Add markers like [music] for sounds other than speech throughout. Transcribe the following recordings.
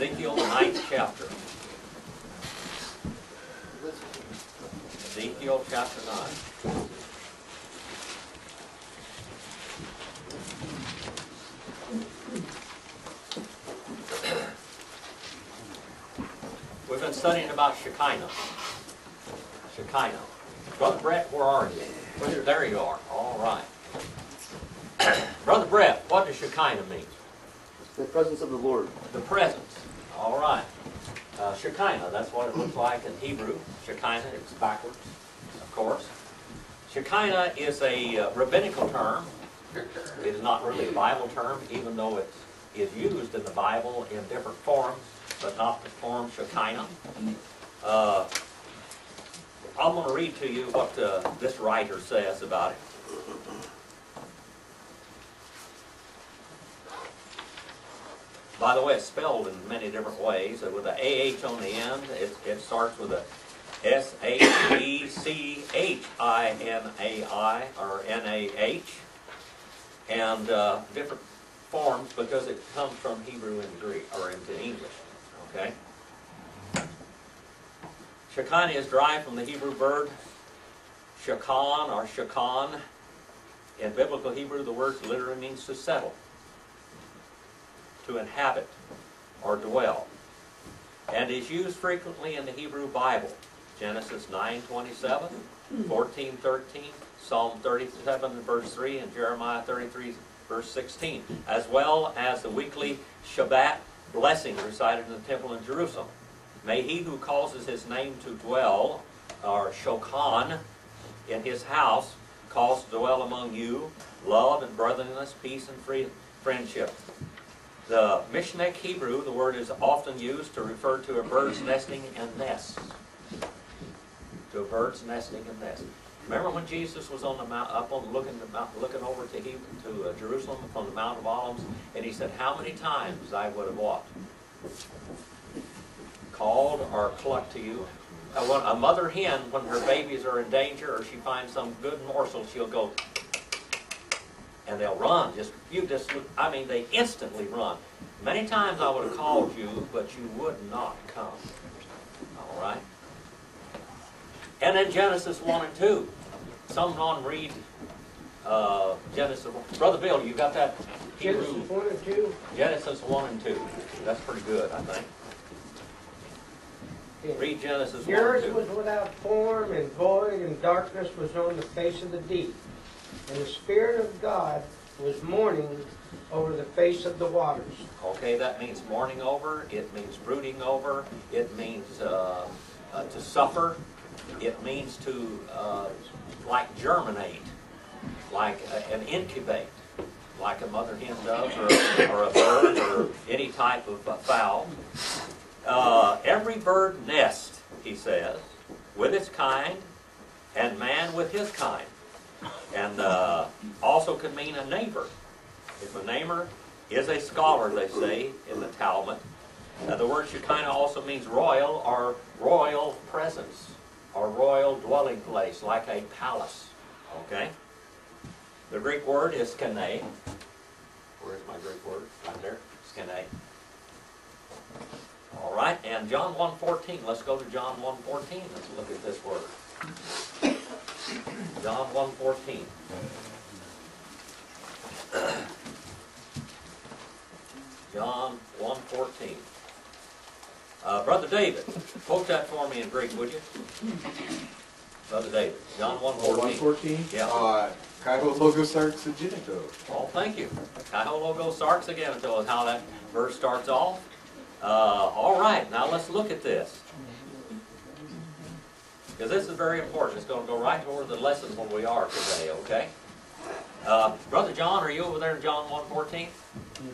Ezekiel, ninth chapter. Ezekiel chapter 9. We've been studying about Shekinah. Shekinah. Brother Brett, where are you? Where- There you are. All right. [clears throat] Brother Brett, what does Shekinah mean? The presence of the Lord. The presence. All right. Uh, Shekinah, that's what it looks like in Hebrew. Shekinah, it's backwards, of course. Shekinah is a uh, rabbinical term. It is not really a Bible term, even though it is used in the Bible in different forms, but not the form Shekinah. Uh, I'm going to read to you what uh, this writer says about it. By the way, it's spelled in many different ways. With a AH on the end, it, it starts with a S-H-E-C-H-I-N-A-I or N-A-H. And uh, different forms because it comes from Hebrew and Greek, or into English, okay? Shekinah is derived from the Hebrew word shakan or shakan. In biblical Hebrew, the word literally means to settle to inhabit or dwell, and is used frequently in the Hebrew Bible. Genesis 9:27, 14:13, Psalm 37 verse 3, and Jeremiah 33 verse 16, as well as the weekly Shabbat blessing recited in the temple in Jerusalem. May he who causes his name to dwell, or shokan, in his house, cause to dwell among you, love and brotherliness, peace and friendship. The Mishneh Hebrew, the word is often used to refer to a bird's nesting and nests. To a bird's nesting and nest. Remember when Jesus was on the mount, up on looking the mount, looking over to he, to uh, Jerusalem from the Mount of Olives, and he said, "How many times I would have what called or clucked to you." When a mother hen, when her babies are in danger or she finds some good morsel, she'll go and they'll run. Just you just I mean, they instantly run. Many times I would have called you, but you would not come. All right. And then Genesis one and two. Someone read uh, Genesis. Brother Bill, you got that Hebrew Genesis one and two. Genesis one and two. That's pretty good, I think. Read Genesis The one and earth two. was without form and void, and darkness was on the face of the deep. And the Spirit of God was mourning over the face of the waters. Okay, that means mourning over, it means brooding over, it means uh, uh, to suffer, it means to uh, like germinate, like an incubate, like a mother hen does, or, or a bird, or any type of fowl. Uh, every bird nests, he says, with its kind, and man with his kind. And uh, also could mean a neighbor. If a neighbor is a scholar, they say, in the Talmud. Now, the word Shekinah also means royal or royal presence or royal dwelling place, like a palace. Okay? The Greek word is skene. Where's my Greek word? Right there. Skene. All right, and John 1.14. Let's go to John 1.14. Let's look at this word. John 1.14. John 1.14. Uh, Brother David, quote that for me in Greek, would you? Brother David, John 1.14. Oh, 114? Yeah. Uh, Kaiho Logos Arts Genito. Oh, thank you. Kaiho logo sarx again until how that verse starts off. Uh, all right, now let's look at this. Because this is very important. It's going to go right toward the lesson where we are today, okay? Uh, Brother John, are you over there in John 1.14?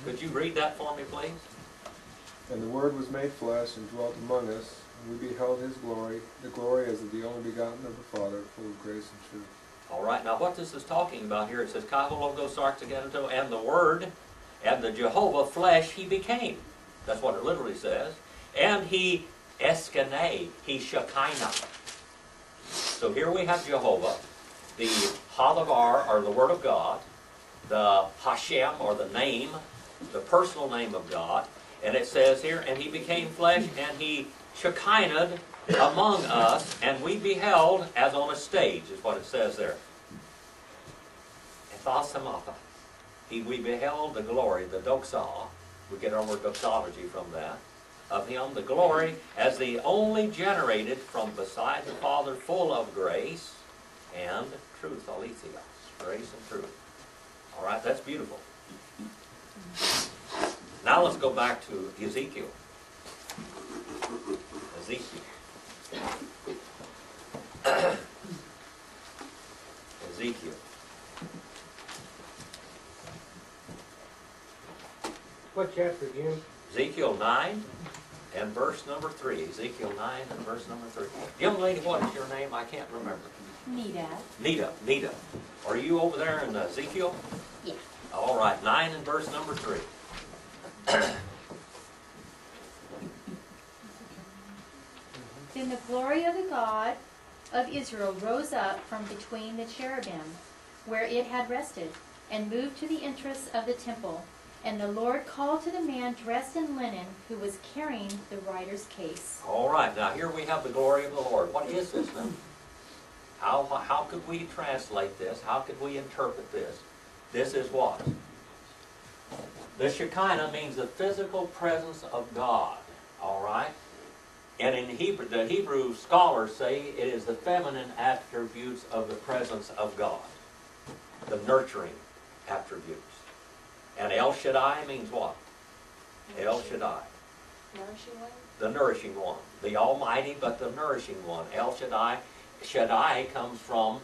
Could you read that for me, please? And the Word was made flesh and dwelt among us, and we beheld his glory, the glory as of the only begotten of the Father, full of grace and truth. All right, now what this is talking about here, it says, Kaiho logo sarx and the Word, and the Jehovah flesh he became. That's what it literally says. And he eskene, he shekinah. So here we have Jehovah, the Halavar, or the Word of God, the Hashem, or the name, the personal name of God, And it says here, and he became flesh, and he shekinah among us, and we beheld as on a stage, is what it says there. Ethasamata. He, we beheld the glory, the doxa, we get our word doxology from that, of him, the glory, as the only generated from beside the Father, full of grace and truth, aletheos, grace and truth. All right, that's beautiful. Now let's go back to Ezekiel. Ezekiel. [coughs] Ezekiel. What chapter, Jim? Ezekiel 9 and verse number 3. Ezekiel 9 and verse number 3. Young lady, what is your name? I can't remember. Nita. Nita, Nita. Are you over there in Ezekiel? Yeah. All right, 9 and verse number 3. Then the glory of the God of Israel rose up from between the cherubim, where it had rested, and moved to the entrance of the temple. And the Lord called to the man dressed in linen, who was carrying the writer's case. All right, now here we have the glory of the Lord. What is this then? How, how could we translate this? How could we interpret this? This is what? The Shekinah means the physical presence of God. All right? And in Hebrew, the Hebrew scholars say it is the feminine attributes of the presence of God, the nurturing attributes. And El Shaddai means what? El Shaddai the nourishing one, the Almighty, but the nourishing one. El Shaddai, Shaddai comes from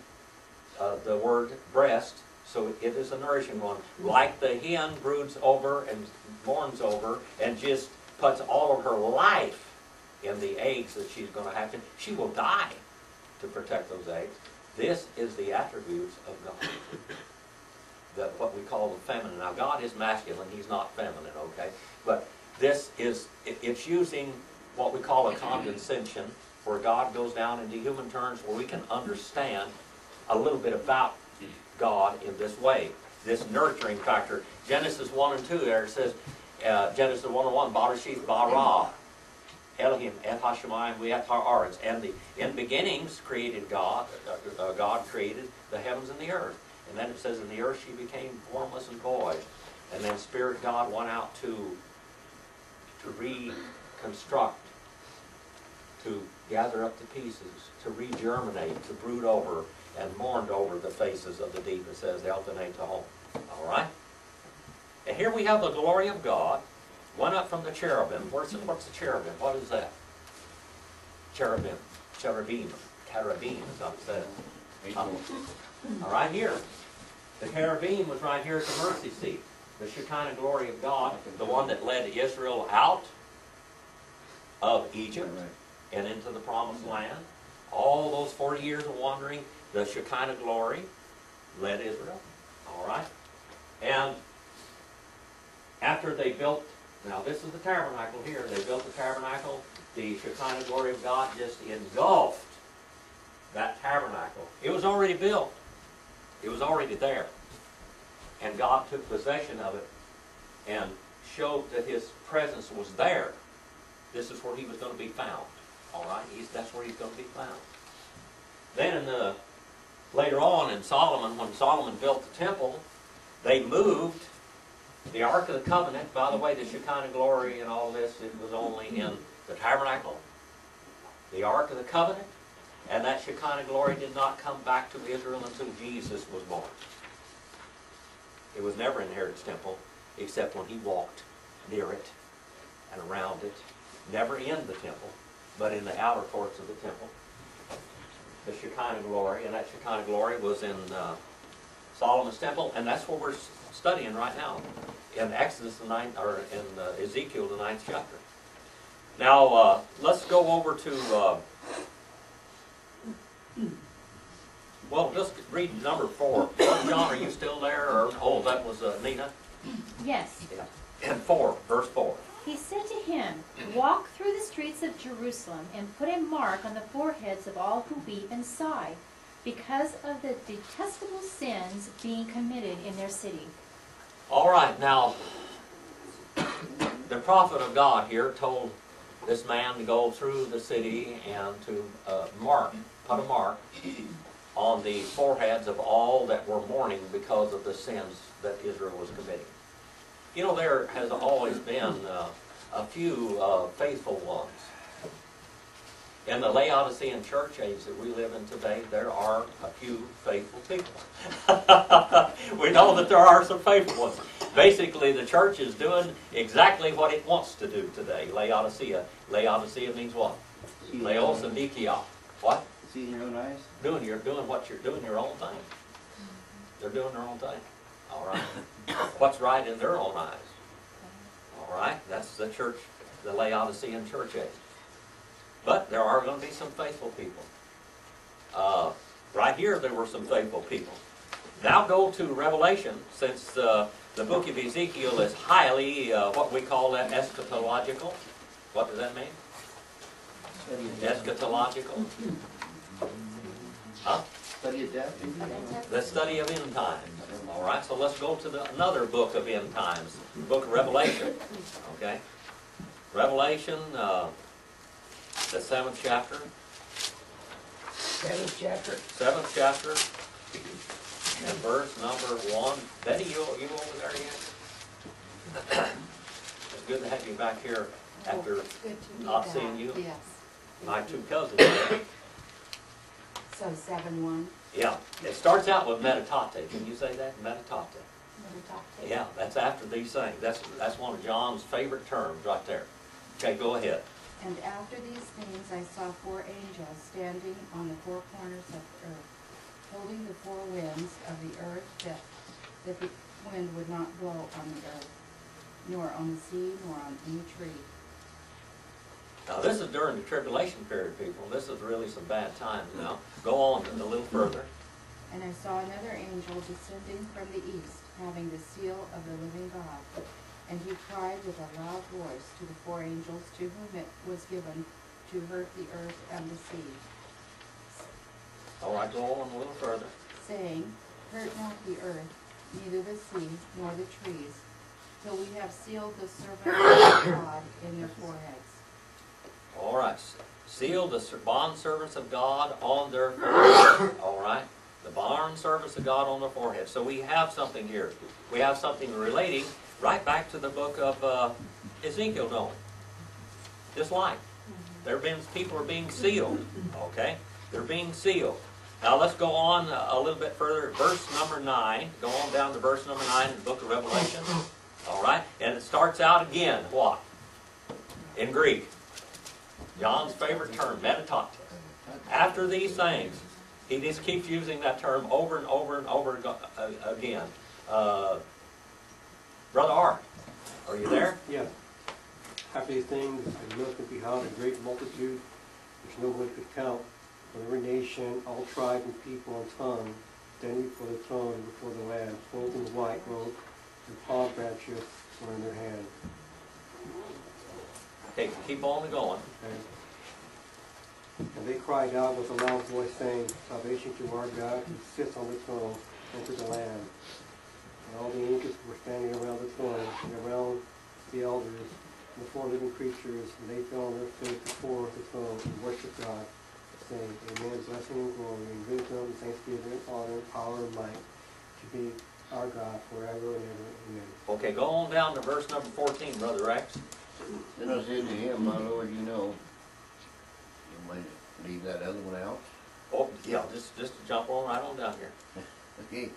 uh, the word breast, so it is a nourishing one. Like the hen broods over and mourns over and just puts all of her life in the eggs that she's going to have to, she will die to protect those eggs. This is the attributes of God. That what we call the feminine. Now God is masculine, He's not feminine, okay? But this is, it- it's using what we call a condescension, where God goes down into human terms where we can understand a little bit about God in this way, this nurturing factor. Genesis 1 and 2 there it says, uh, Genesis 1 and 1, Barashith bara, Elohim, et hashemayim, we et haaretz. And the, in beginnings created God, uh, uh, God created the heavens and the earth. And then it says, in the earth she became formless and void. And then Spirit God went out to to reconstruct, to gather up the pieces, to regerminate, to brood over, and mourned over the faces of the deep, it says, Eltonate to. All right? And here we have the glory of God, went up from the cherubim. The, what's the cherubim? What is that? Cherubim, cherubim, cherubim what it says. Um, All right, here. The cherubim was right here at the mercy seat the Shekinah glory of God, the one that led Israel out of Egypt and into the promised land. All those 40 years of wandering, the Shekinah glory led Israel. All right? And after they built, now this is the tabernacle here, they built the tabernacle, the Shekinah glory of God just engulfed that tabernacle. It was already built. It was already there. And God took possession of it and showed that His presence was there. This is where He was going to be found. All right, he's, that's where He's going to be found. Then the later on in Solomon, when Solomon built the temple, they moved the Ark of the Covenant. By the way, the Shekinah glory and all this it was only in the tabernacle. The Ark of the Covenant, and that Shekinah glory did not come back to Israel until Jesus was born. It was never in Herod's temple, except when he walked near it and around it. Never in the temple, but in the outer courts of the temple. The Shekinah glory, and that Shekinah glory was in uh, Solomon's temple, and that's what we're studying right now in Exodus the ninth, or in uh, Ezekiel the ninth chapter. Now uh, let's go over to. Uh, well, just read number four. John, are you still there? Or oh, that was uh, Nina. Yes. Yeah. And four, verse four. He said to him, Walk through the streets of Jerusalem and put a mark on the foreheads of all who weep and sigh, because of the detestable sins being committed in their city. All right, now the prophet of God here told this man to go through the city and to uh, mark, put a mark on the foreheads of all that were mourning because of the sins that Israel was committing. You know, there has always been uh, a few uh, faithful ones. In the Laodicean church age that we live in today, there are a few faithful people. [laughs] we know that there are some faithful ones. Basically, the church is doing exactly what it wants to do today. Laodicea. Laodicea means what? Laos and Nikia. What? See in your own eyes? Doing your doing what you're doing your own thing. They're doing their own thing. All right. [laughs] What's right in their own eyes. All right. That's the church, the Laodicean church age. But there are going to be some faithful people. Uh, right here, there were some faithful people. Now go to Revelation, since uh, the book of Ezekiel is highly uh, what we call that eschatological. What does that mean? Study of death. Eschatological. Huh? Study of death? The study of end times. All right, so let's go to the, another book of end times, the book of Revelation. Okay, Revelation, uh, the seventh chapter, Seventh chapter. seventh chapter, and verse number one. Betty, you you over there yet? It's good to have you back here after Good to meet not seeing you. Yes. my two cousins. So seven one. Yeah, it starts out with meta tauta. Can you say that? Meta tauta. Yeah, that's after these things. That's, that's one of John's favorite terms right there. Okay, go ahead. And after these things I saw four angels standing on the four corners of the earth, holding the four winds of the earth that, that the wind would not blow on the earth, nor on the sea, nor on any tree. Now, this is during the tribulation period, people. This is really some bad times now. Go on a little further. And I saw another angel descending from the east, having the seal of the living God. And he cried with a loud voice to the four angels to whom it was given to hurt the earth and the sea, All right, go on a little further. saying, Hurt not the earth, neither the sea, nor the trees, till we have sealed the servants of God in their foreheads. All right, seal the bond servants of God on their [coughs] forehead. All right, the bond servants of God on their forehead. So we have something here. We have something relating right back to the book of uh, Ezekiel, don't we? Just like there have been people are being sealed. Okay, they're being sealed. Now let's go on a a little bit further. Verse number nine. Go on down to verse number nine in the book of Revelation. All right, and it starts out again. What? In Greek. John's favorite term, meta tauta. After these things, he just keeps using that term over and over and over uh, again. Uh, Brother Art, are you there? Yeah. After these things, I looked and a great multitude, which no one could count, from every nation, all tribes and people and tongue, standing before the throne, before the Lamb, in white robes, and palm branches were in their hand. Okay, keep on going. Okay? And they cried out with a loud voice, saying, Salvation to our God who sits on the throne, and to the Lamb. And all the angels were standing around the throne, and around the elders, and the four living creatures, and they fell on their face before the throne and worshiped God, saying, Amen, blessing and glory, and wisdom, and thanksgiving, and honor, and power, and might, to be our God forever and ever. Amen. Okay, go on down to verse number 14, Brother Rex. Then I said to him, My Lord, you know, you might leave that other one out. Oh, yeah, just, just jump on right on down here. [laughs] Okay.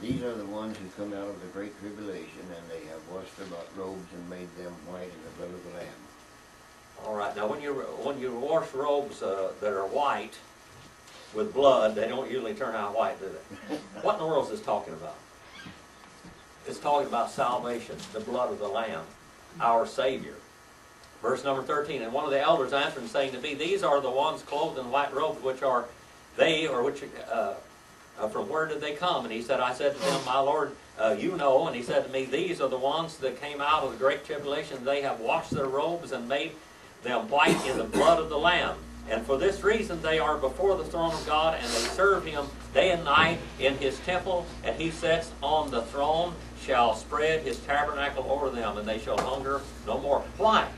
These are the ones who come out of the great tribulation, and they have washed their robes and made them white in the blood of the Lamb. All right, now when you, when you wash robes uh, that are white with blood, they don't usually turn out white, do they? [laughs] What in the world is this talking about? It's talking about salvation, the blood of the Lamb, our Savior. Verse number 13, and one of the elders answered and saying to me, These are the ones clothed in white robes, which are they, or which, uh, uh, from where did they come? And he said, I said to them, My Lord, uh, you know. And he said to me, These are the ones that came out of the great tribulation. They have washed their robes and made them white in the blood of the Lamb. And for this reason, they are before the throne of God, and they serve him day and night in his temple, and he sits on the throne, shall spread his tabernacle over them, and they shall hunger no more. Why?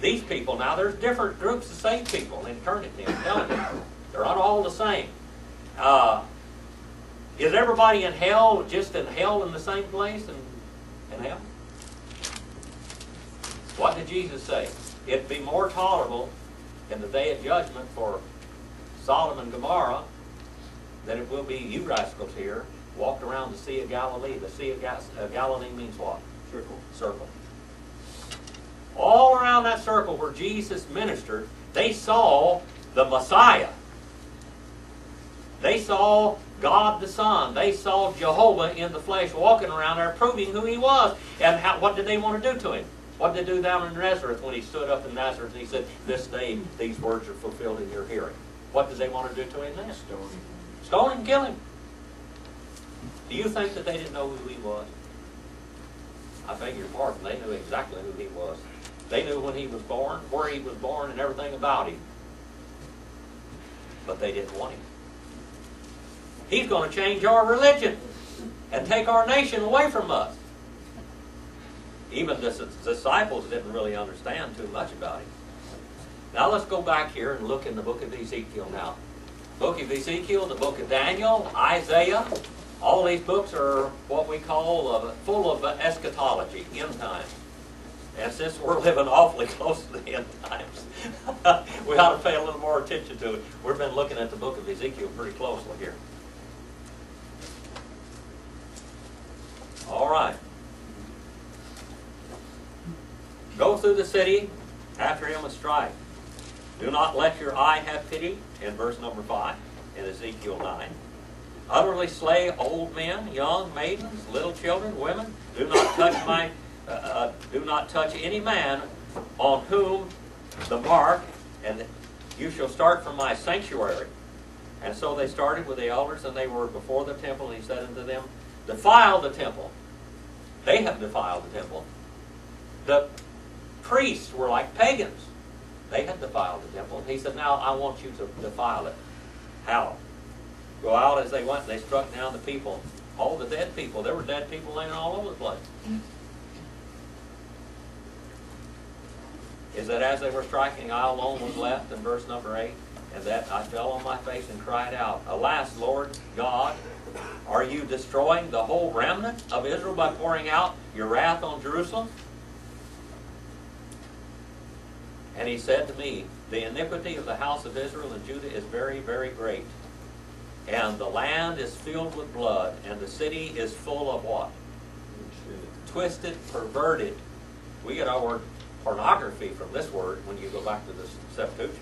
These people, now there's different groups of saved people in eternity, I'm telling you. They're not all the same. Uh, is everybody in hell just in hell in the same place in, in hell? What did Jesus say? It'd be more tolerable in the day of judgment for Sodom and Gomorrah than it will be you rascals here walked around the Sea of Galilee. The Sea of Ga- uh, Galilee means what? Circle. Circle. All around that circle where Jesus ministered, they saw the Messiah. They saw God the Son. They saw Jehovah in the flesh walking around there proving who he was. And how, what did they want to do to him? What did they do down in Nazareth when he stood up in Nazareth and he said, This day these words are fulfilled in your hearing? What did they want to do to him then? Stone. him. Stone him, kill him. Do you think that they didn't know who he was? I beg your pardon, they knew exactly who he was. They knew when he was born, where he was born, and everything about him. But they didn't want him. He's going to change our religion and take our nation away from us. Even the disciples didn't really understand too much about him. Now let's go back here and look in the book of Ezekiel now. Book of Ezekiel, the book of Daniel, Isaiah, all these books are what we call uh, full of eschatology, end times. And since we're living awfully [laughs] close to the end times, [laughs] we ought to pay a little more attention to it. We've been looking at the book of Ezekiel pretty closely here. All right. Go through the city after him and strike. Do not let your eye have pity, in verse number 5 in Ezekiel 9. Utterly slay old men, young maidens, little children, women. Do not touch my, uh, uh, do not touch any man on whom the mark, and you shall start from my sanctuary. And so they started with the elders, and they were before the temple, and he said unto them, Defile the temple. They have defiled the temple. The priests were like pagans. They had defiled the temple. And he said, Now I want you to defile it. How? Go out as they went, and they struck down the people. All the dead people. There were dead people laying all over the place. Is that as they were striking, I alone was left in verse number 8? And that I fell on my face and cried out, Alas, Lord God, are you destroying the whole remnant of Israel by pouring out your wrath on Jerusalem? And he said to me, The iniquity of the house of Israel and Judah is very, very great. And the land is filled with blood, and the city is full of what? Twisted, perverted. We get our word pornography from this word when you go back to the Septuagint.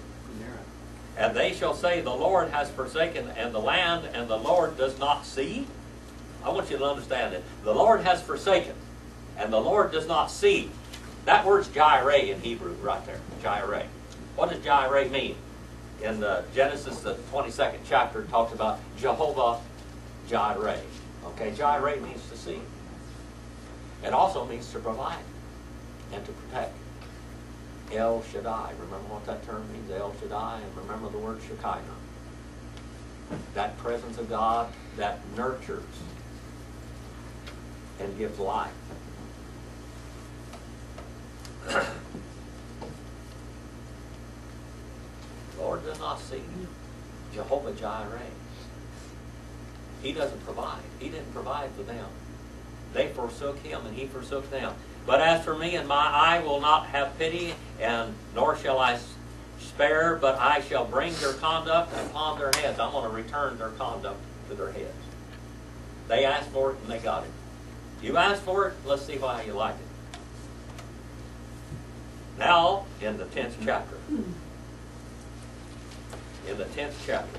And they shall say, The Lord has forsaken and the land, and the Lord does not see. I want you to understand it. The Lord has forsaken, and the Lord does not see. That word's jireh in Hebrew right there. Jireh. What does jireh mean? In the Genesis, the 22nd chapter, it talks about Jehovah Jireh. Okay, jireh means to see. It also means to provide and to protect. El Shaddai. Remember what that term means? El Shaddai. And remember the word Shekinah. That presence of God that nurtures and gives life. [coughs] Lord does not see you. Jehovah Jireh. He doesn't provide. He didn't provide for them. They forsook him and he forsook them. But as for me and my eye will not have pity, and nor shall I spare, but I shall bring their conduct upon their heads. I'm going to return their conduct to their heads. They asked for it and they got it. You asked for it, let's see why you like it. Now, in the 10th chapter. In the 10th chapter.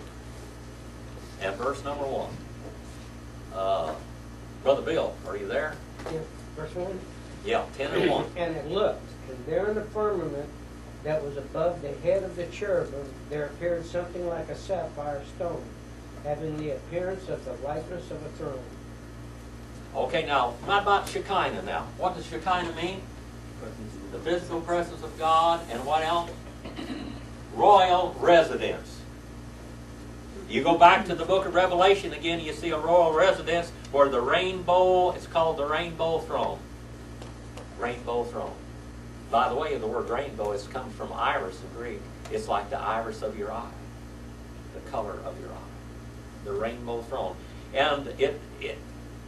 And verse number 1. Uh, Brother Bill, are you there? Yeah, Verse one. Yeah, 10 and 1. [clears throat] And it looked, and there in the firmament that was above the head of the cherubim, there appeared something like a sapphire stone, having the appearance of the likeness of a throne. Okay, now, what about Shekinah now? What does Shekinah mean? The physical presence of God, and what else? royal residence. You go back to the book of Revelation again, you see a royal residence where the rainbow, it's called the rainbow throne. Rainbow throne. By the way, the word rainbow is come from iris in Greek. It's like the iris of your eye, the color of your eye. The rainbow throne. And it, it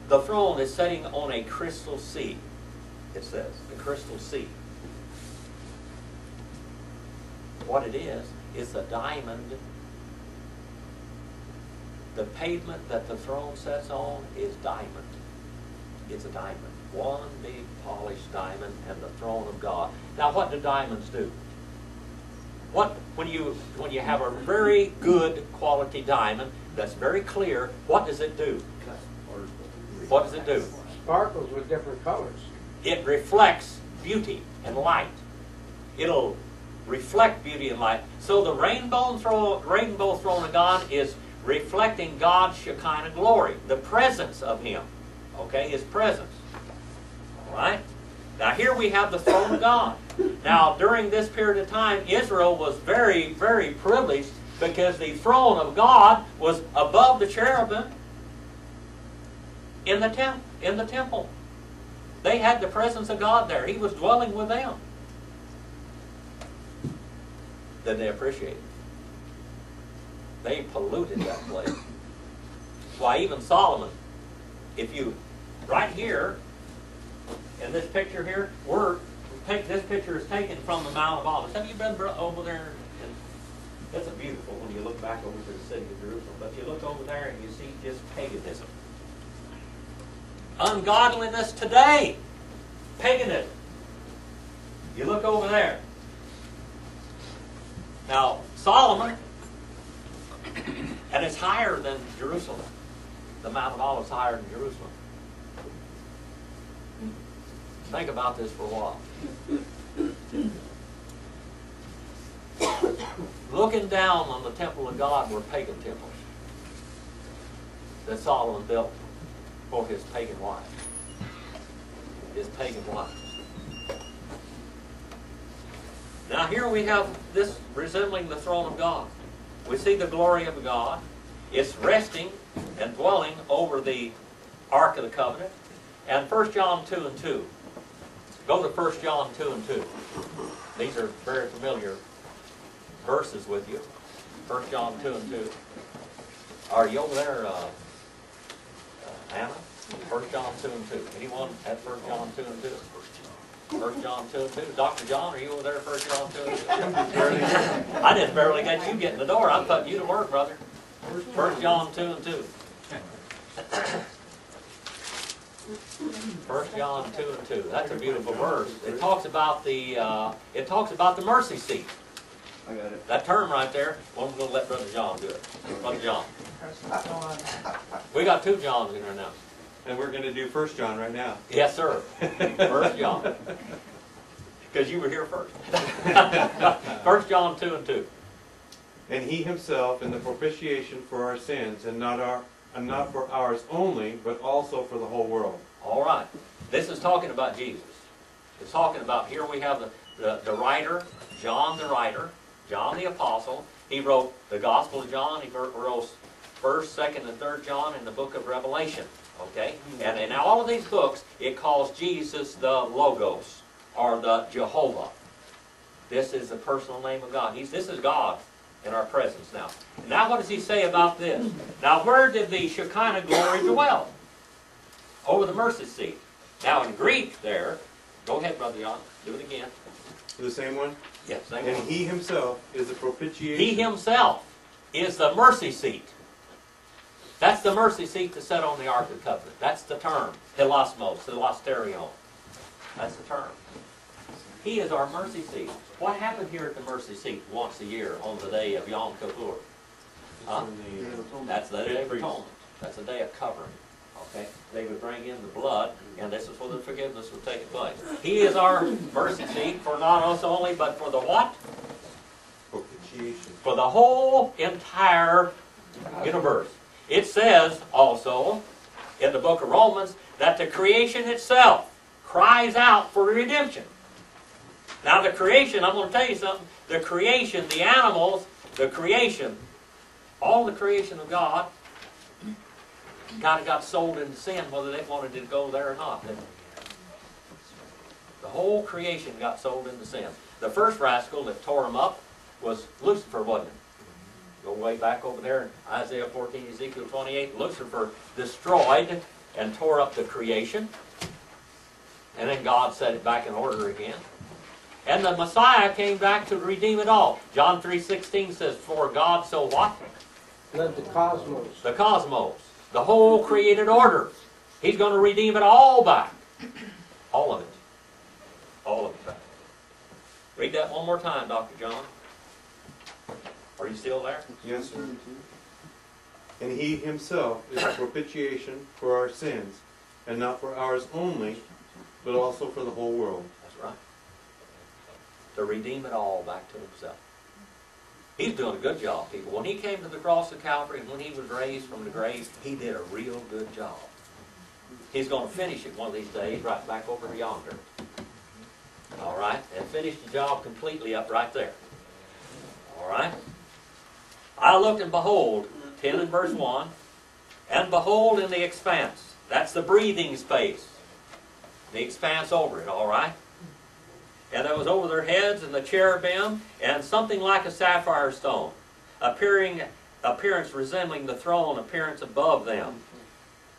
the throne is sitting on a crystal sea, it says, the crystal sea. What it is, is a diamond. The pavement that the throne sits on is diamond. It's a diamond. One big polished diamond and the throne of God. Now what do diamonds do? What when you when you have a very good quality diamond that's very clear, what does it do? What does it do? Sparkles with different colors. It reflects beauty and light. It'll reflect beauty and light. So the rainbow throne, rainbow throne of God is reflecting God's Shekinah glory, the presence of Him. Okay, His presence. All right. Now here we have the throne of God. Now during this period of time, Israel was very, very privileged because the throne of God was above the cherubim in the temp in the temple. They had the presence of God there. He was dwelling with them. Did they appreciate it? They polluted that place. Why, even Solomon, if you, right here, in this picture here, we're, take, this picture is taken from the Mount of Olives. Have you been over there? It's a beautiful when you look back over to the city of Jerusalem. But you look over there and you see just paganism. Ungodliness today. Paganism. You look over there. Now, Solomon, and it's higher than Jerusalem. The Mount of Olives higher than Jerusalem. Think about this for a while. Looking down on the temple of God were pagan temples that Solomon built for his pagan wife. His pagan wife. Now here we have this resembling the throne of God. We see the glory of God. It's resting and dwelling over the Ark of the Covenant. And 1 John 2 and 2. Go to 1 John 2 and 2. These are very familiar verses with you. 1 John 2 and 2. Are you over there, uh, Anna? 1 John 2 and 2. Anyone at 1 John 2 and 2? 1 John 2 and 2. Dr. John, are you over there, 1 John 2 and 2? I just barely got you getting the door. I'm putting you to work, brother. 1 John 2 and 2. First John two and two. That's a beautiful verse. It talks about the uh, it talks about the mercy seat. I got it. That term right there. Well, I'm going to let Brother John do it. Brother John. We got two Johns in there now. And we're gonna do First John right now. Yes, sir. [laughs] First John. Because you were here first. [laughs] First John two and two. And he himself in the propitiation for our sins, and not our, and not for ours only, but also for the whole world. All right. This is talking about Jesus. It's talking about here we have the, the, the writer, John the writer, John the apostle. He wrote the Gospel of John. He wrote First, Second, and Third John in the book of Revelation. Okay, mm-hmm. and in all of these books, it calls Jesus the Logos or the Jehovah. This is the personal name of God. He's this is God in our presence now. Now, what does he say about this? Now, where did the Shekinah glory dwell? over the mercy seat. Now in Greek there, go ahead, Brother John, do it again. The same one? Yes, same And one. he himself is the propitiation. He himself is the mercy seat. That's the mercy seat to set on the Ark of the Covenant. That's the term. Hilasmos, hilasterion. That's the term. He is our mercy seat. What happened here at the mercy seat once a year on the day of Yom Kippur? Huh? That's the day of atonement. That's the day of covering. Okay? They would bring in the blood, and this is where the forgiveness would take place. He is our mercy seat for not us only, but for the what? For the whole entire universe. It says also in the book of Romans that the creation itself cries out for redemption. Now the creation, I'm going to tell you something. The creation, the animals, the creation, all the creation of God, kind of got sold into sin, whether they wanted to go there or not. The whole creation got sold into sin. The first rascal that tore them up was Lucifer, wasn't it? Go way back over there in Isaiah 14, Ezekiel 28. Lucifer destroyed and tore up the creation. And then God set it back in order again. And the Messiah came back to redeem it all. John 3.16 says, For God so what? Love the cosmos. The cosmos. The whole created order. He's going to redeem it all back. All of it. All of it back. Read that one more time, Dr. John. Are you still there? Yes, sir. And he himself is a propitiation for our sins, and not for ours only, but also for the whole world. That's right. To redeem it all back to himself. He's doing a good job, people. When he came to the cross of Calvary and when he was raised from the grave, he did a real good job. He's going to finish it one of these days right back over yonder. All right? And finish the job completely up right there. All right? I looked and behold, 10 and verse 1, and behold in the expanse. That's the breathing space. The expanse over it, all right? And that was over their heads and the cherubim and something like a sapphire stone, appearing appearance resembling the throne, appearance above them.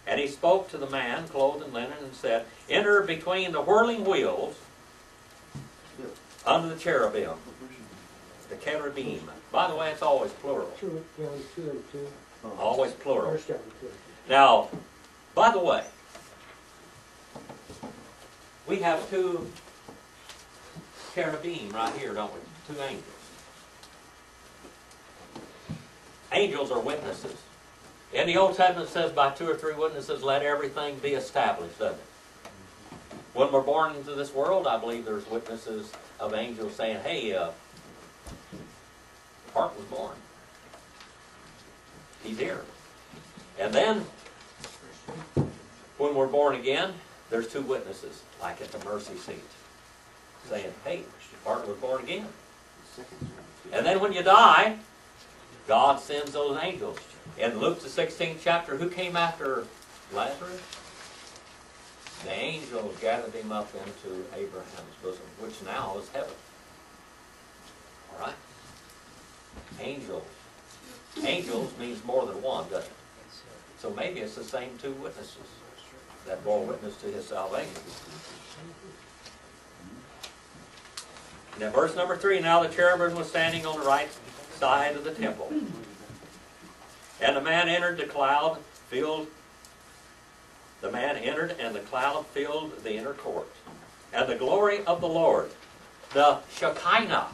And he spoke to the man clothed in linen and said, Enter between the whirling wheels under the cherubim, the cherubim. By the way, it's always plural. Two, know, two and two. Always plural. First of two. Now, by the way, we have two cherubim right here, don't we? Two angels. Angels are witnesses. In the Old Testament it says by two or three witnesses let everything be established, doesn't it? When we're born into this world, I believe there's witnesses of angels saying, hey, uh, Park was born. He's here. And then, when we're born again, there's two witnesses, like at the mercy seat, saying, hey, Martin was born again. And then when you die, God sends those angels. In Luke the 16th chapter, who came after Lazarus? The angels gathered him up into Abraham's bosom, which now is heaven. All right? Angels. Angels means more than one, doesn't it? So maybe it's the same two witnesses that bore witness to his salvation. Now, verse number three, now the cherubim was standing on the right side of the temple. And the man entered the cloud, filled, the man entered, and the cloud filled the inner court. And the glory of the Lord, the Shekinah.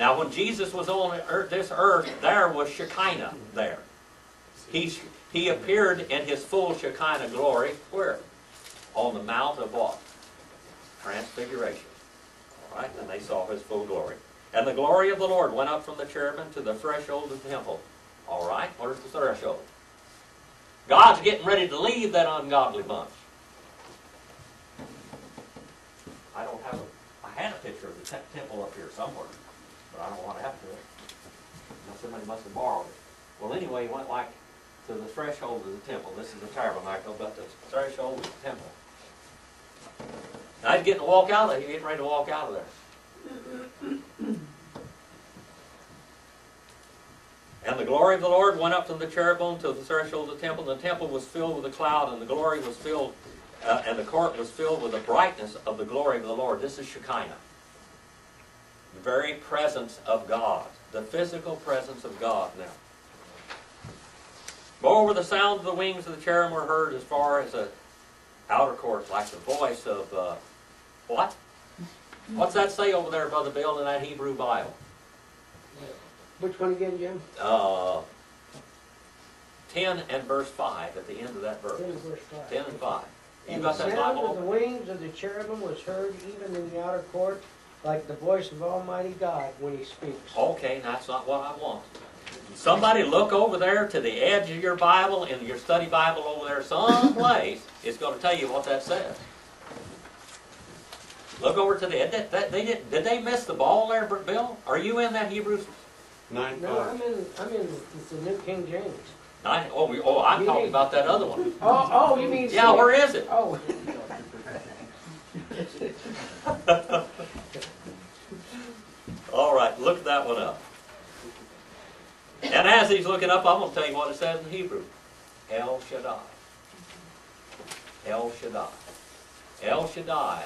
Now, when Jesus was on earth, this earth, there was Shekinah there. He, he appeared in his full Shekinah glory, where? On the Mount of what? Transfiguration. All right, and they saw his full glory. And the glory of the Lord went up from the cherubim to the threshold of the temple. All right, where's the threshold? God's getting ready to leave that ungodly bunch. I don't have a, I had a picture of the temple up here somewhere, I don't want to have to. Now, somebody must have borrowed it. Well, anyway, he went like to the threshold of the temple. This is the tabernacle, but the threshold of the temple. He's getting to walk out of there. He's getting ready to walk out of there. And the glory of the Lord went up from the cherubim to the threshold of the temple. And the temple was filled with a cloud, and the glory was filled, uh, and the court was filled with the brightness of the glory of the Lord. This is Shekinah. The very presence of God. The physical presence of God now. Moreover, the sound of the wings of the cherubim were heard as far as the outer court, like the voice of, uh, what? What's that say over there, Brother Bill, in that Hebrew Bible? Which one again, Jim? Uh, 10 and verse 5 at the end of that verse. Ten verse five. 10 and 5. You And got the that sound Bible of the wings of the cherubim was heard even in the outer court, like the voice of Almighty God when He speaks. Okay, that's not what I want. Somebody look over there to the edge of your Bible, in your study Bible over there someplace. [laughs] It's going to tell you what that says. Look over to the, that, that, they did, did they miss the ball there, Bill? Are you in that Hebrews Nine No, I'm in, I'm in the New King James. nine? Oh, we, oh, I'm talking about that other one. [laughs] Oh, oh, you mean? Yeah, where is it? Oh. [laughs] Look that one up. And as he's looking up, I'm going to tell you what it says in Hebrew. El Shaddai. El Shaddai. El Shaddai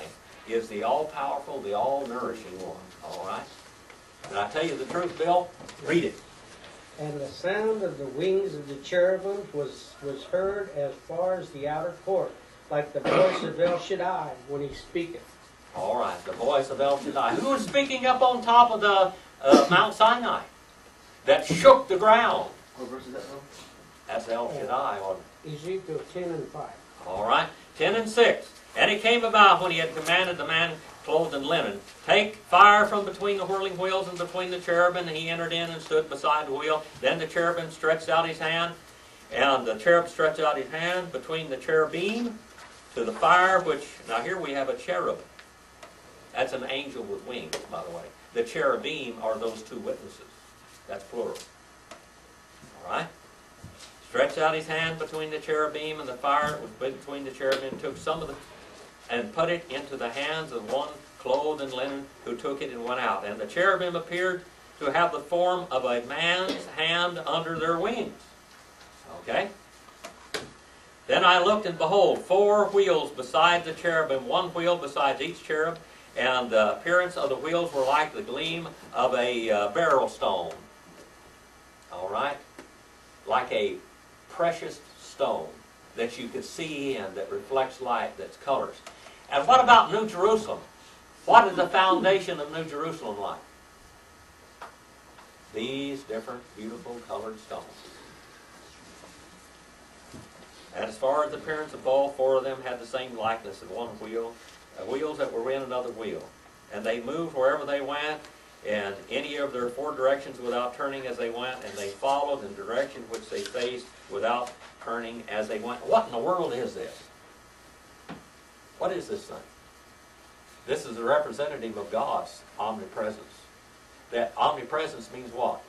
is the all-powerful, the all-nourishing one. All right? Did I tell you the truth, Bill? Read it. And the sound of the wings of the cherubim was, was heard as far as the outer court, like the voice of El Shaddai when he speaketh. All right, the voice of El Shaddai. Who was speaking up on top of the uh, Mount Sinai that shook the ground? What verse is that from? That's El Shaddai, wasn't it? Ezekiel ten and five. All right, 10 and 6. And it came about when he had commanded the man clothed in linen, take fire from between the whirling wheels and between the cherubim, and he entered in and stood beside the wheel. Then the cherubim stretched out his hand, and the cherub stretched out his hand between the cherubim to the fire, which, now here we have a cherub. That's an angel with wings, by the way. The cherubim are those two witnesses. That's plural. All right? stretched out his hand between the cherubim and the fire between the cherubim, took some of the, and put it into the hands of one clothed in linen, who took it and went out. And the cherubim appeared to have the form of a man's hand under their wings. Okay? Then I looked, and behold, four wheels beside the cherubim, one wheel beside each cherub, and the appearance of the wheels were like the gleam of a uh, beryl stone. All right? Like a precious stone that you could see in, that reflects light, that's colors. And what about New Jerusalem? What is the foundation of New Jerusalem like? These different beautiful colored stones. And as far as the appearance of all four of them had the same likeness of one wheel, uh, wheels that were in another wheel. And they moved wherever they went, in any of their four directions without turning as they went, and they followed in the direction which they faced without turning as they went. What in the world is this? What is this thing? This is a representative of God's omnipresence. That omnipresence means what?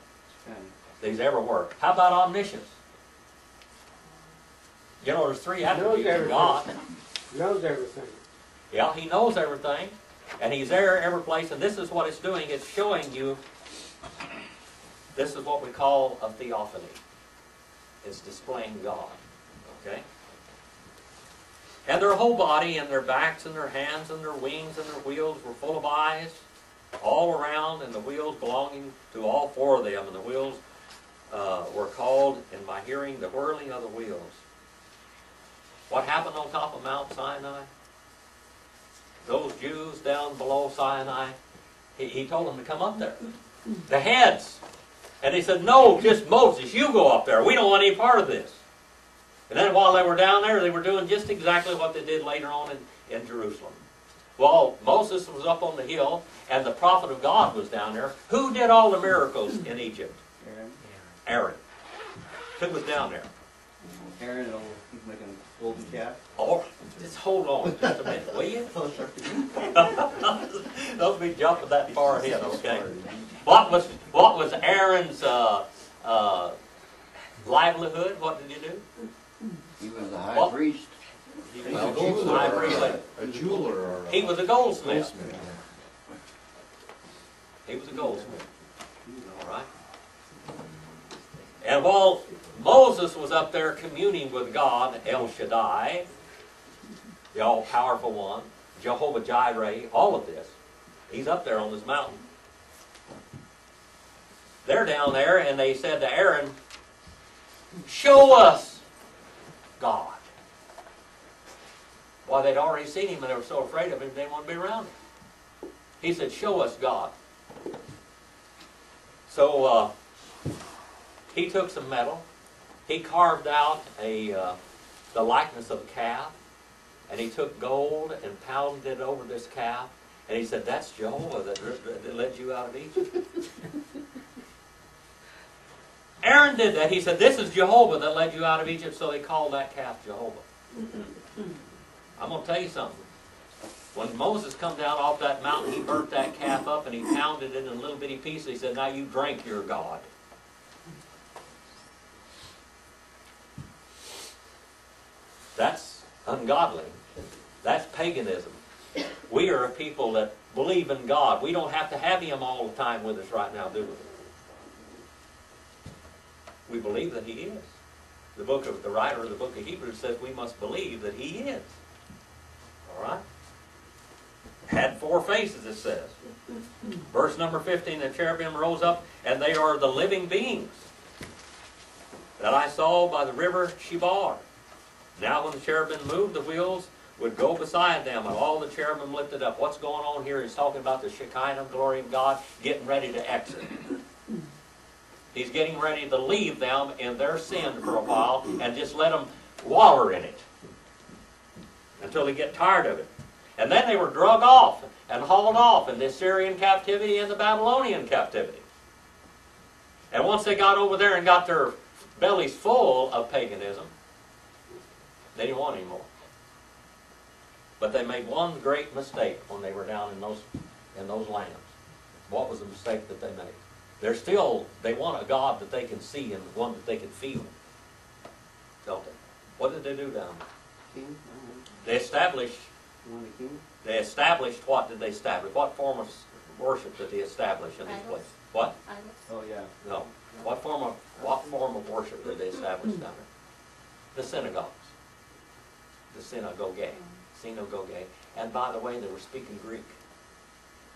That he's everywhere. How about omniscience? You know, there's three attributes of God. Knows everything. Yeah, he knows everything, and he's there every place, and this is what it's doing. It's showing you, this is what we call a theophany. It's displaying God, okay? And their whole body, and their backs, and their hands, and their wings, and their wheels were full of eyes all around, and the wheels belonging to all four of them, and the wheels uh, were called, in my hearing, the whirling of the wheels. What happened on top of Mount Sinai? Those Jews down below Sinai, he, he told them to come up there. The heads. And they said, no, just Moses, you go up there. We don't want any part of this. And then while they were down there, they were doing just exactly what they did later on in, in Jerusalem. Well, Moses was up on the hill, and the prophet of God was down there. Who did all the miracles in Egypt? Aaron. Aaron. Who was down there? Aaron, oh, he's making a golden calf. Oh, just hold on just a minute, will you? [laughs] Don't be jumping that far ahead, okay? What was, what was Aaron's, uh, uh, livelihood? What did he do? He was a high What? priest. He He's was a a goldsmith. I agree with jeweler, a jeweler or a He was a goldsmith. goldsmith. He was a goldsmith. All right. And while Moses was up there communing with God, El Shaddai, the all-powerful one, Jehovah Jireh, all of this, he's up there on this mountain. They're down there, and they said to Aaron, "Show us God." Why, they'd already seen him, and they were so afraid of him, they didn't want to be around him. He said, "Show us God." So uh, he took some metal. He carved out a uh, the likeness of a calf, and he took gold and pounded it over this calf. And he said, "That's Jehovah that, that led you out of Egypt." [laughs] Aaron did that. He said, "This is Jehovah that led you out of Egypt." So they called that calf Jehovah. I'm going to tell you something. When Moses come down off that mountain, he burnt that calf up and he pounded it in little bitty pieces. He said, now you drink your God. That's ungodly. That's paganism. We are a people that believe in God. We don't have to have Him all the time with us right now, do we? We believe that He is. The book of the writer of the book of Hebrews says we must believe that He is. All right? Had four faces, it says. Verse number 15 the cherubim rose up, and they are the living beings that I saw by the river Chebar. Now, when the cherubim moved, the wheels would go beside them, and all the cherubim lifted up. What's going on here? He's talking about the Shekinah glory of God getting ready to exit. He's getting ready to leave them in their sin for a while and just let them waller in it until they get tired of it. And then they were drug off and hauled off in the Assyrian captivity and the Babylonian captivity. And once they got over there and got their bellies full of paganism, they didn't want any more. But they made one great mistake when they were down in those in those lands. What was the mistake that they made? They're still they want a God that they can see and one that they can feel. Don't they? What did they do down there? King? They established You king? they established what did they establish? What form of worship did they establish in this Idols. place? What? Idols. Oh, yeah. No. What form of what form of worship did they establish down there? The synagogues. The synagogue. Synagogue. And by the way, they were speaking Greek.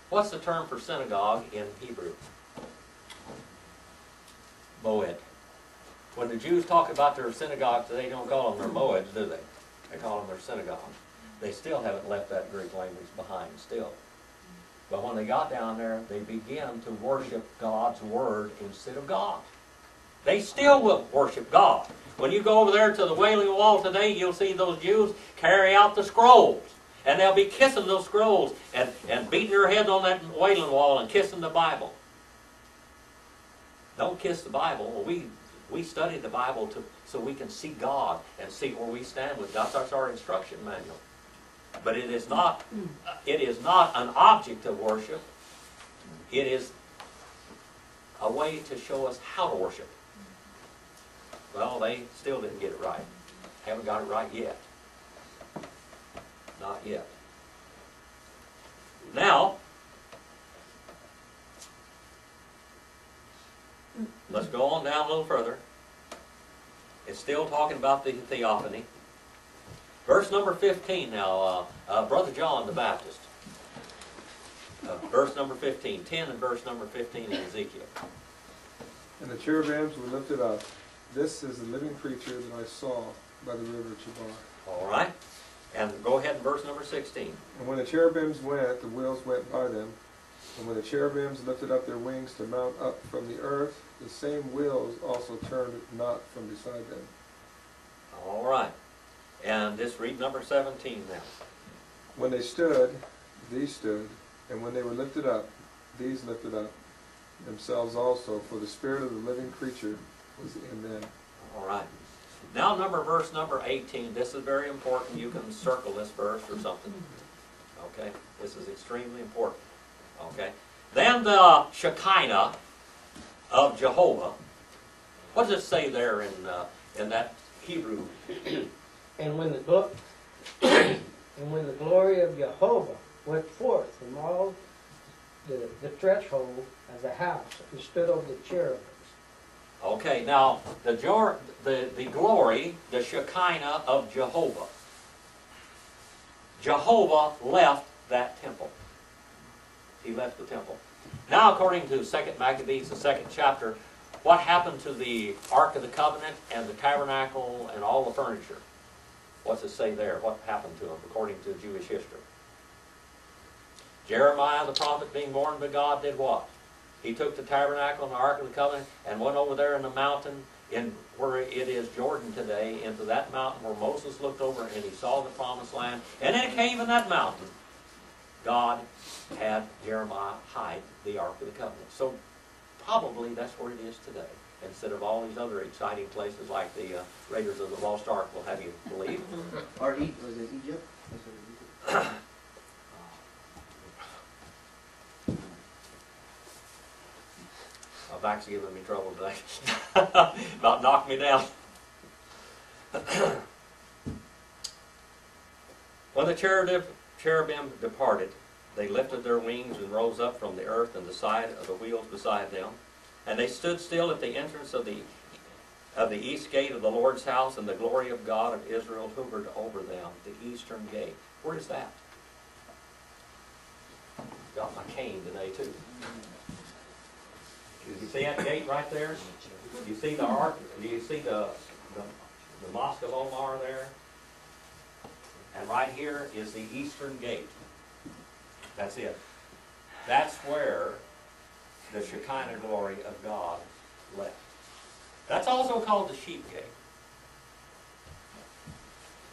What's the term for synagogue in Hebrew? Moed. When the Jews talk about their synagogues, they don't call them their moeds, do they? They call them their synagogues. They still haven't left that Greek language behind still. But when they got down there, they began to worship God's Word instead of God. They still will worship God. When you go over there to the Wailing Wall today, you'll see those Jews carry out the scrolls. And they'll be kissing those scrolls and, and beating their heads on that Wailing Wall and kissing the Bible. Don't kiss the Bible. We, we study the Bible to, so we can see God and see where we stand with God. That's our instruction manual. But it is not, it is not an object of worship. It is a way to show us how to worship. Well, they still didn't get it right. Haven't got it right yet. Not yet. Now, let's go on down a little further. It's still talking about the theophany. Verse number 15 now, uh, uh, Brother John the Baptist. Uh, verse number 15, 10 and verse number 15 in Ezekiel. And the cherubims were lifted up. This is the living creature that I saw by the river Chebar. All right? And go ahead in verse number 16. And when the cherubims went, the wheels went by them. And when the cherubims lifted up their wings to mount up from the earth, the same wheels also turned not from beside them. All right. And just read number 17 now. When they stood, these stood, and when they were lifted up, these lifted up themselves also, for the spirit of the living creature in. All right. Now number verse number 18. This is very important. You can circle this verse or something. Okay? This is extremely important. Okay? Then the Shekinah of Jehovah. What does it say there in, uh, in that Hebrew? [clears throat] And when the book, [clears throat] and when the glory of Jehovah went forth from all the, the threshold of the house and stood over the cherubims. Okay, now the, the, the glory, the Shekinah of Jehovah. Jehovah left that temple. He left the temple. Now, according to Second Maccabees, the second chapter, what happened to the Ark of the Covenant and the tabernacle and all the furniture? What's it say there? What happened to them according to Jewish history? Jeremiah the prophet being warned by God did what? He took the tabernacle and the Ark of the Covenant and went over there in the mountain in where it is Jordan today, into that mountain where Moses looked over and he saw the promised land. And in a cave in that mountain, God had Jeremiah hide the Ark of the Covenant. So probably that's where it is today, instead of all these other exciting places like the uh, Raiders of the Lost Ark will have you believe. Or was it Egypt? [clears throat] That's what it is. Back's giving me trouble today. [laughs] About knocked me down. [coughs] when the cherubim, departed, they lifted their wings and rose up from the earth and the side of the wheels beside them. And they stood still at the entrance of the of the east gate of the Lord's house, and the glory of God of Israel hovered over them, the eastern gate. Where is that? Got my cane today too. You see that gate right there? You see the ark? You see the, the, the Mosque of Omar there? And right here is the eastern gate. That's it. That's where the Shekinah glory of God left. That's also called the sheep gate.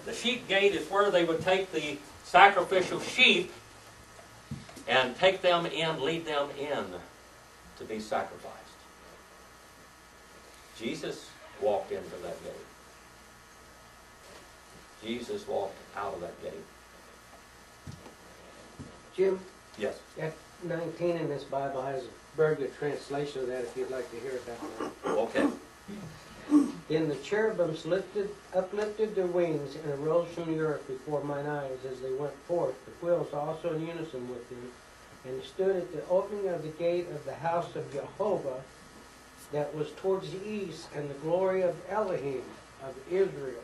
The sheep gate is where they would take the sacrificial sheep and take them in, lead them in to be sacrificed. Jesus walked into that gate. Jesus walked out of that gate. Jim, Yes. F nineteen in this Bible has a very good translation of that if you'd like to hear it that one. Okay. Then the cherubims lifted, uplifted their wings and arose from the earth before mine eyes as they went forth, the wheels also in unison with them, and stood at the opening of the gate of the house of Jehovah that was towards the east, and the glory of Elohim of Israel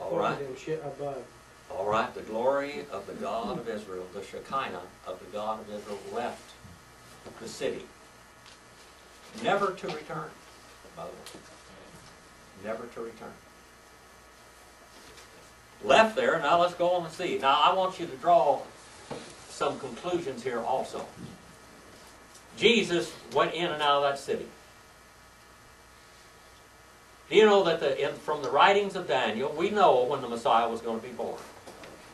All right. formed in shi- above. All right. The glory of the God of Israel, the Shekinah of the God of Israel, left the city, never to return. By the way, never to return. Left there. Now let's go on and see. Now I want you to draw some conclusions here also. Jesus went in and out of that city. Do you know that the, in, from the writings of Daniel, we know when the Messiah was going to be born.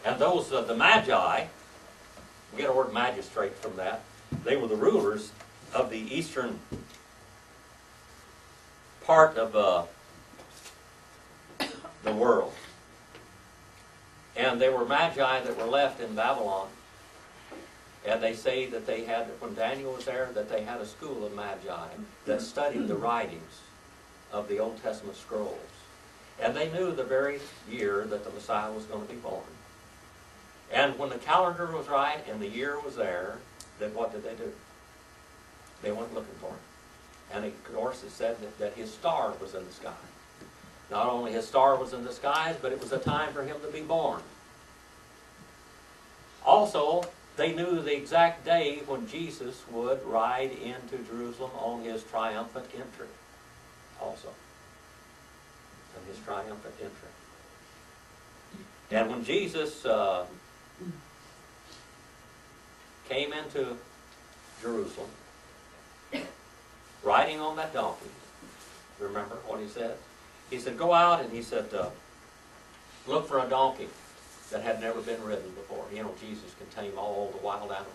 And those, uh, the Magi, we get our word magistrate from that, they were the rulers of the eastern part of uh, the world. And they were Magi that were left in Babylon. And they say that they had, when Daniel was there, that they had a school of Magi that mm-hmm. studied the writings of the Old Testament scrolls. And they knew the very year that the Messiah was going to be born. And when the calendar was right and the year was there, then what did they do? They went looking for him. And of course, it said that, that his star was in the sky. Not only his star was in the skies, but it was a time for him to be born. Also, they knew the exact day when Jesus would ride into Jerusalem on his triumphant entry. Also. On his triumphant entry. And when Jesus uh, came into Jerusalem, riding on that donkey, remember what he said? He said, Go out and he said, uh, Look for a donkey that had never been ridden before. You know, Jesus can tame all the wild animals.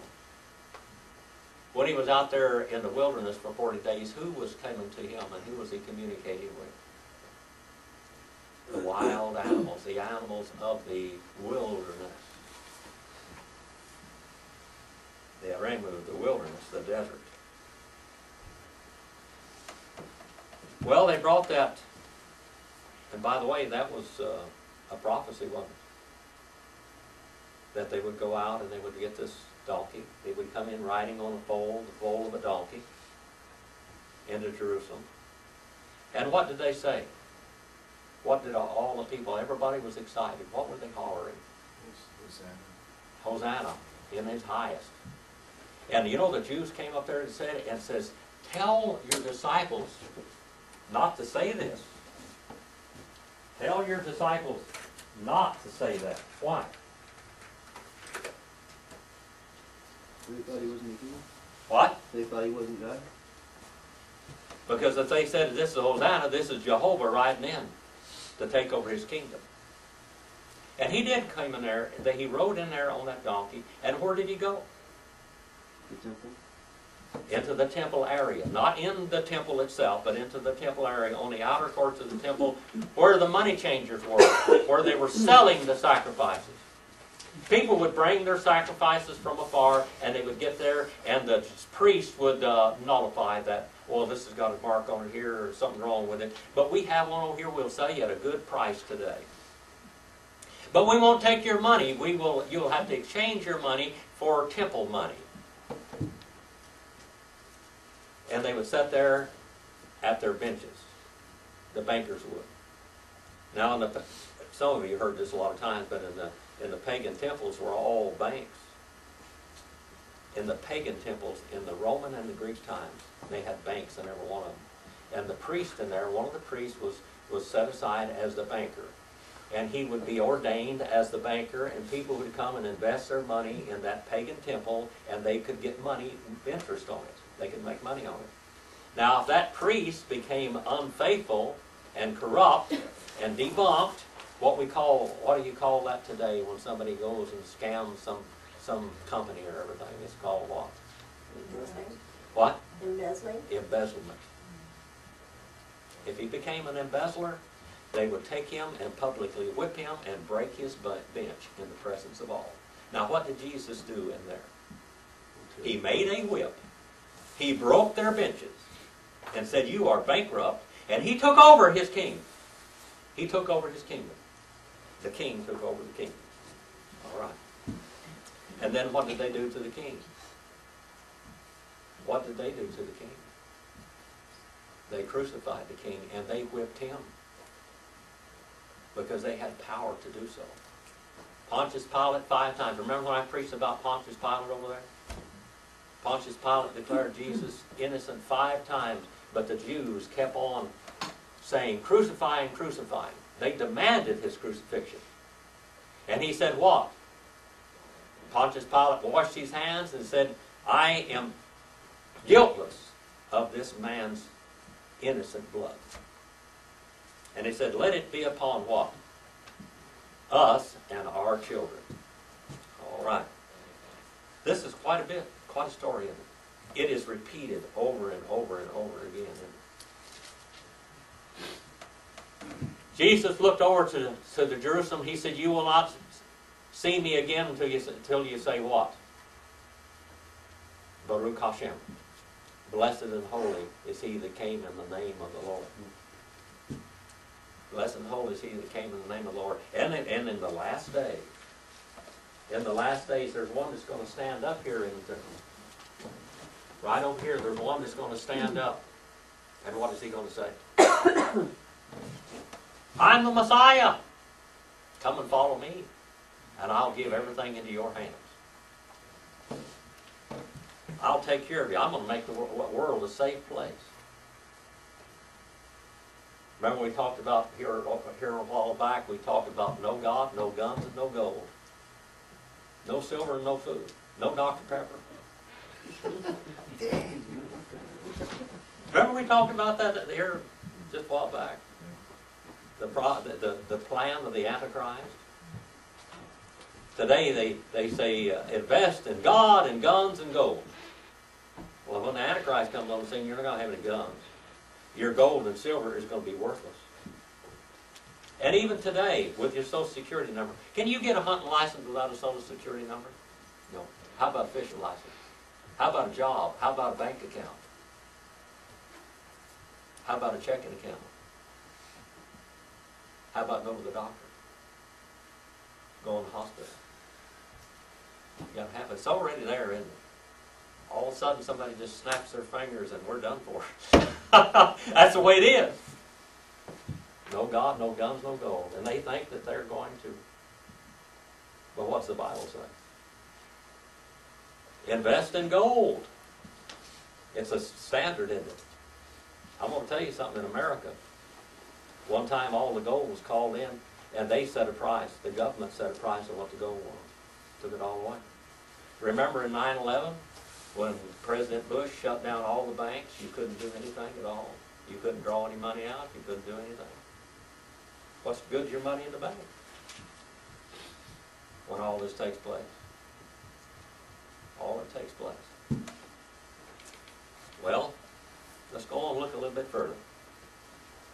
When he was out there in the wilderness for 40 days, who was coming to him and who was he communicating with? The wild [coughs] animals, the animals of the wilderness. The Aramu, the wilderness, the desert. Well, they brought that, and by the way, that was uh, a prophecy, wasn't it? That they would go out and they would get this donkey. They would come in riding on a foal, the foal of a donkey, into Jerusalem. And what did they say? What did all- the people, everybody was excited. What were they hollering? Hosanna in his highest. And you know, the Jews came up there and said, and says, tell your disciples not to say this. Tell your disciples not to say that. Why? They thought he wasn't a human? What? They thought he wasn't God? Because if they said this is Hosanna, this is Jehovah riding in to take over his kingdom. And he did come in there, that he rode in there on that donkey, and where did he go? The temple? into the temple area, not in the temple itself, but into the temple area, on the outer courts of the temple, where the money changers were, where they were selling the sacrifices. People would bring their sacrifices from afar, and they would get there, and the priest would uh, nullify that. Well, this has got a mark on it here, or something wrong with it. But we have one over here. We'll sell you at a good price today. But we won't take your money. We will. You'll have to exchange your money for temple money. And they would sit there at their benches. The bankers would. Now, the, some of you heard this a lot of times, but in the in the pagan temples were all banks. In the pagan temples, in the Roman and the Greek times, they had banks in every one of them. And the priest in there, one of the priests was, was set aside as the banker. And he would be ordained as the banker, and people would come and invest their money in that pagan temple, and they could get money, interest on it. They could make money on it. Now, if that priest became unfaithful and corrupt and debunked, what we call, what do you call that today when somebody goes and scams some, some company or everything? It's called what? Embezzling. What? Embezzling? Embezzlement. If he became an embezzler, they would take him and publicly whip him and break his bench in the presence of all. Now, what did Jesus do in there? He made a whip. He broke their benches and said, You are bankrupt. And he took over his kingdom. He took over his kingdom. The king took over the kingdom. All right. And then what did they do to the king? What did they do to the king? They crucified the king and they whipped him because they had power to do so. Pontius Pilate five times. Remember when I preached about Pontius Pilate over there? Pontius Pilate declared Jesus innocent five times, but the Jews kept on saying, crucify him, crucify. They demanded his crucifixion. And he said, what? Pontius Pilate washed his hands and said, I am guiltless of this man's innocent blood. And he said, let it be upon what? Us and our children. All right. This is quite a bit, quite a story in it. It is repeated over and over and over again. Jesus looked over to, to the Jerusalem. He said, You will not see me again until you, until you say what? Baruch Hashem. Blessed and holy is he that came in the name of the Lord. Blessed and holy is he that came in the name of the Lord. And in, and in the last day, in the last days, there's one that's going to stand up here in the, right over here. There's one that's going to stand up. And what is he going to say? [coughs] [coughs] [coughs] I'm the Messiah. Come and follow me, and I'll give everything into your hands. I'll take care of you. I'm going to make the world a safe place. Remember we talked about here, here a while back, we talked about no God, no guns, and no gold. No silver and no food. No Dr. Pepper. [laughs] Remember we talked about that here just a while back? The, pro, the, the, plan of the Antichrist? Today they, they say uh, invest in God and guns and gold. Well, when the Antichrist comes on the scene, you're not going to have any guns. Your gold and silver is going to be worthless. And even today, with your Social Security number, can you get a hunting license without a Social Security number? No. How about a fishing license? How about a job? How about a bank account? How about a checking account? How about going to the doctor? Going to the hospital? Have it. It's already there, isn't it? All of a sudden, somebody just snaps their fingers and we're done for. [laughs] That's the way it is. No God, no guns, no gold. And they think that they're going to. Well, what's the Bible say? Invest in gold. It's a standard, isn't it? I'm going to tell you something in America. One time all the gold was called in and they set a price. The government set a price on what the gold was. Took it all away. Remember in 9-11 when President Bush shut down all the banks, you couldn't do anything at all. You couldn't draw any money out. You couldn't do anything. What's good your money in the bank when all this takes place? All it takes place. Well, let's go on and look a little bit further.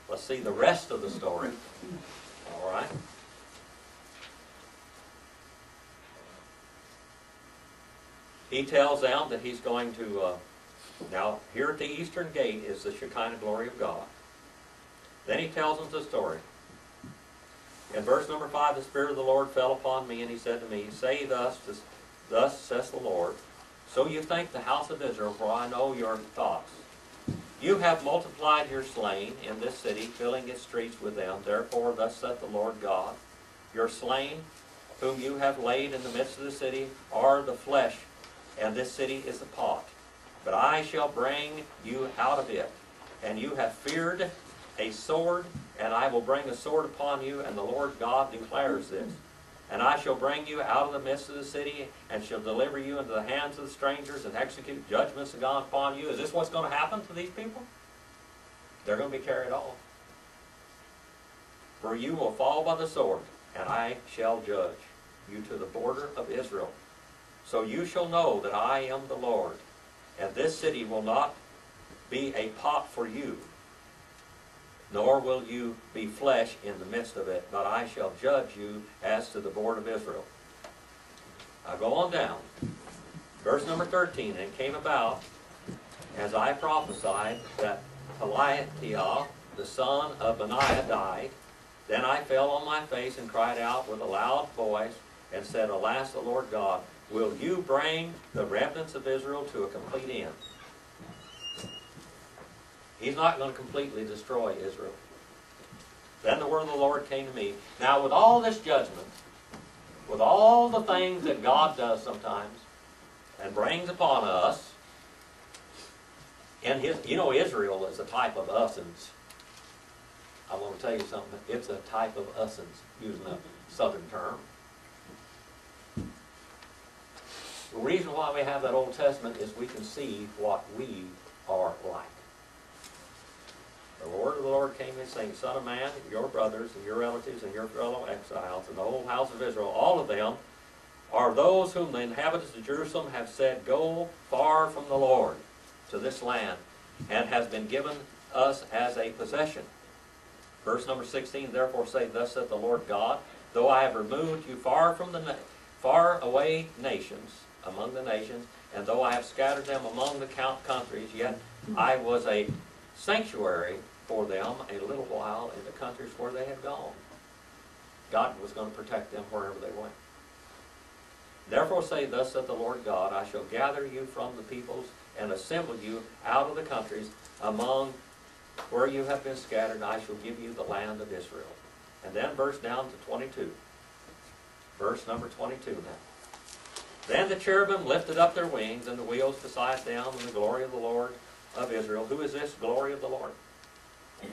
Let's see the rest of the story. All right. he tells them that he's going to, uh, now, here at the eastern gate is the Shekinah glory of God. Then he tells them the story. In verse number five, the Spirit of the Lord fell upon me, and he said to me, Say thus, thus says the Lord, So you think the house of Israel, for I know your thoughts. You have multiplied your slain in this city, filling its streets with them. Therefore, thus saith the Lord God, Your slain, whom you have laid in the midst of the city, are the flesh, and this city is the pot. But I shall bring you out of it, and you have feared a sword, and I will bring a sword upon you, and the Lord God declares this. And I shall bring you out of the midst of the city, and shall deliver you into the hands of the strangers, and execute judgments of God upon you. Is this what's going to happen to these people? They're going to be carried off. For you will fall by the sword, and I shall judge you to the border of Israel. So you shall know that I am the Lord, and this city will not be a pot for you, nor will you be flesh in the midst of it, but I shall judge you as to the border of Israel. I go on down. Verse number 13, and it came about, as I prophesied, that Eliathah, the son of Benaiah, died. Then I fell on my face and cried out with a loud voice, and said, Alas, the Lord God, will you bring the remnants of Israel to a complete end? He's not going to completely destroy Israel. Then the word of the Lord came to me. Now, with all this judgment, with all the things that God does sometimes and brings upon us, and his, you know, Israel is a type of usins. I want to tell you something. It's a type of usins, using a southern term. The reason why we have that Old Testament is we can see what we are like. The word of the Lord came and saying, Son of man, your brothers and your relatives and your fellow exiles and the whole house of Israel, all of them, are those whom the inhabitants of Jerusalem have said, Go far from the Lord to this land, and has been given us as a possession. Verse number 16, Therefore say, Thus saith the Lord God, Though I have removed you far from the far away nations, among the nations, and though I have scattered them among the count countries, yet I was a sanctuary for them a little while in the countries where they had gone. God was going to protect them wherever they went. Therefore say, Thus saith the Lord God, I shall gather you from the peoples and assemble you out of the countries among where you have been scattered, I shall give you the land of Israel. And then verse down to 22. Verse number 22 now. Then the cherubim lifted up their wings, and the wheels beside them, and the glory of the Lord of Israel. Who is this glory of the Lord?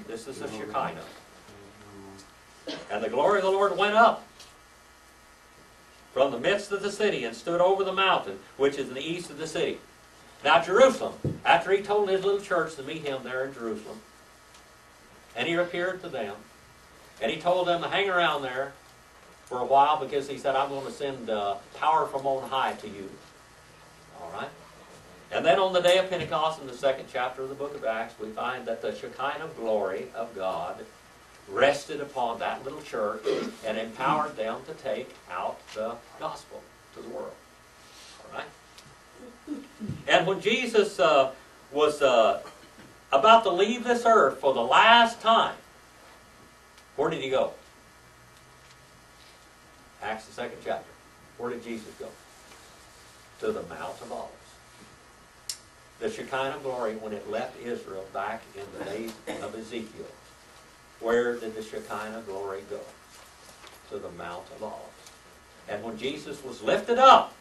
This is the Shekinah. And the glory of the Lord went up from the midst of the city and stood over the mountain, which is in the east of the city. Now, Jerusalem, after he told his little church to meet him there in Jerusalem, and he appeared to them, and he told them to hang around there for a while because he said, I'm going to send uh, power from on high to you. All right? And then on the day of Pentecost, in the second chapter of the book of Acts, we find that the Shekinah glory of God rested upon that little church and empowered them to take out the gospel to the world. All right? And when Jesus uh, was uh, about to leave this earth for the last time, where did he go? Acts the second chapter. Where did Jesus go? To the Mount of Olives. The Shekinah glory, when it left Israel back in the days of Ezekiel, where did the Shekinah glory go? To the Mount of Olives. And when Jesus was lifted up,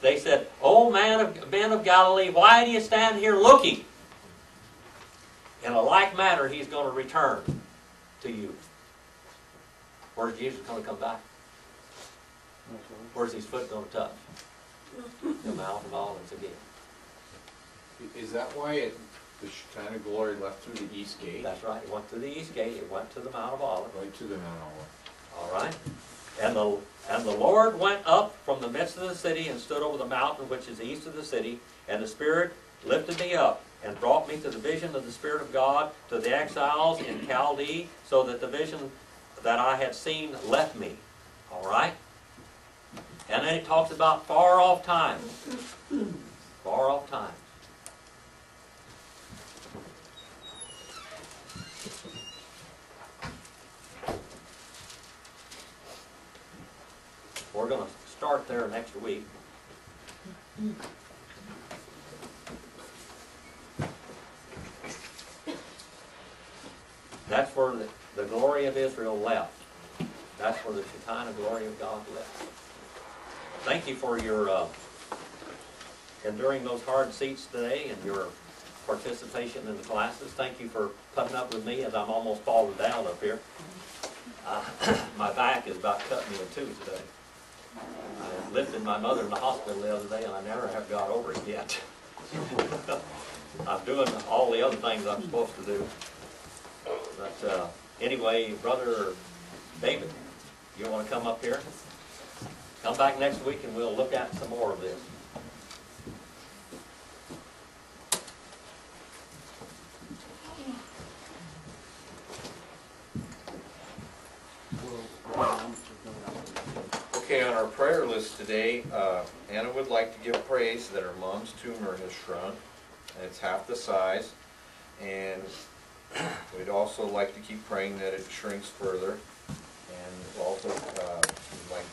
they said, O man of, men of Galilee, why do you stand here looking? In a like manner, he's going to return to you. Where's Jesus going to come back? Where's his foot going to touch? The Mount of Olives again. Is that why it, the Shekinah glory left through the east gate? That's right. It went to the east gate. It went to the Mount of Olives. Right to the Mount Olive. All right. And the and the Lord went up from the midst of the city and stood over the mountain which is east of the city, and the Spirit lifted me up and brought me to the vision of the Spirit of God to the exiles in Chaldee, so that the vision that I had seen left me. All right. And then it talks about far off times. far off times there next week. That's where the, the glory of Israel left. That's where the Shekinah glory of God left. Thank you for your, uh, enduring those hard seats today and your participation in the classes. Thank you for putting up with me as I'm almost falling down up here. Uh, [coughs] my back is about cut me in two today. I lifted my mother in the hospital the other day and I never have got over it yet. [laughs] I'm doing all the other things I'm supposed to do. But, uh, anyway, Brother David, you wanna come up here? Come back next week and we'll look at some more of this. Okay, on our prayer list today, uh, Anna would like to give praise that her mom's tumor has shrunk, and it's half the size. And [clears throat] we'd also like to keep praying that it shrinks further. And also, uh, like